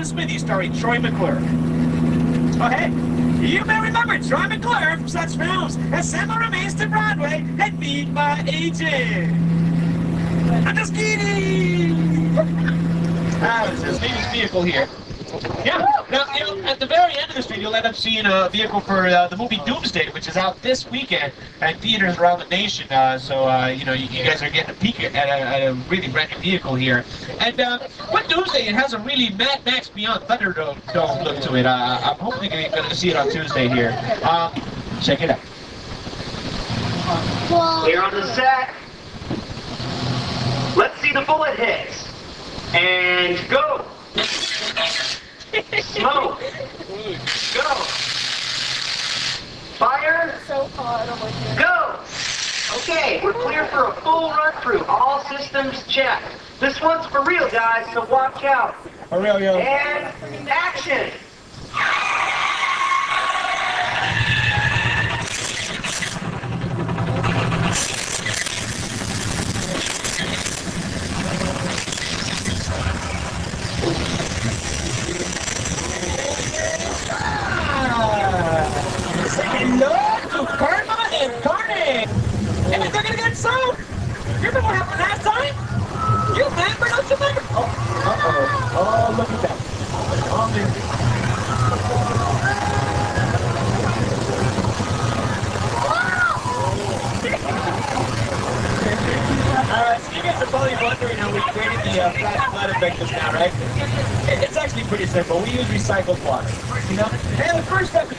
the Smithy starring Troy McClure. Oh, hey, you may remember Troy McClure from such films as Summer Remains to Broadway and Meet My Agent. I'm just kidding. Ah, it's famous vehicle here. Yeah. Now, you know, at the very of the street, you'll end up seeing a vehicle for uh, the movie Doomsday, which is out this weekend at theaters around the nation. Uh, so, uh, you know, you, you, guys are getting a peek at a, at a really brand new vehicle here. And uh, with Doomsday, it has a really Mad Max Beyond Thunderdome look to it. Uh, I'm hopefully going to see it on Tuesday here. Um, check it out. Clear on the set. Let's see the bullet hits. And go. Smoke. Go. Fire. So hot. Oh my Go. Okay, we're clear for a full run through. All systems checked. This one's for real, guys, so watch out. Aurelio. And action. And they're gonna get sold! You remember what happened last time? You remember, don't you remember? Oh, uh-oh. Oh, look at that. Oh, man. Uh, so you guys are probably wondering how we created the uh, flash flood effect just now, right? It's actually pretty simple. We use recycled water. You know? And the first step is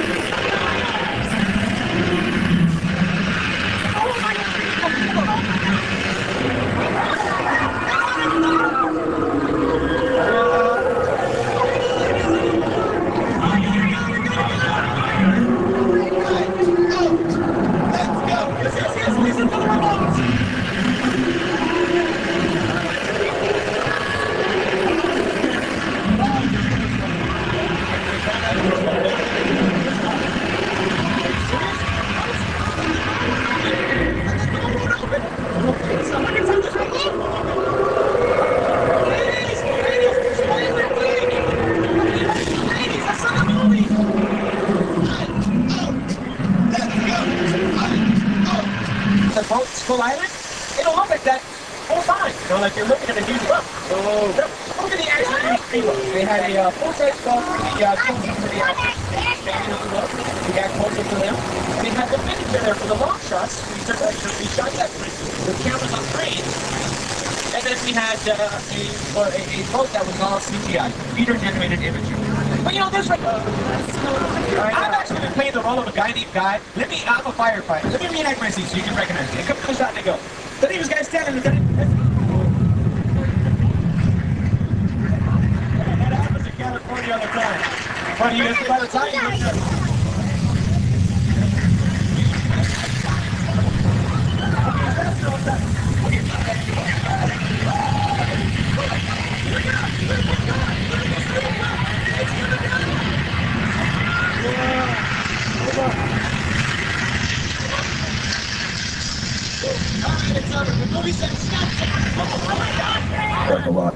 the boats collided, it'll look like that whole time. You know, like you're looking at a huge boat. So, look at the these speedboats. They had a uh, full-size boat for the uh, closer to the the boat, we got closer to them. They had the miniature there for the long shots. We took like we shot that with cameras on screen. And then we had uh, a, or a, a boat that was all CGI, computer-generated imagery. But you know, there's like, I've actually been playing the role of a guy named Guy. Let me, I'm a firefighter. Let me reenact my scene so you can recognize me. Come to the shot and go. The name is guy standing there. That happens in California all the time. But you, by the time you look at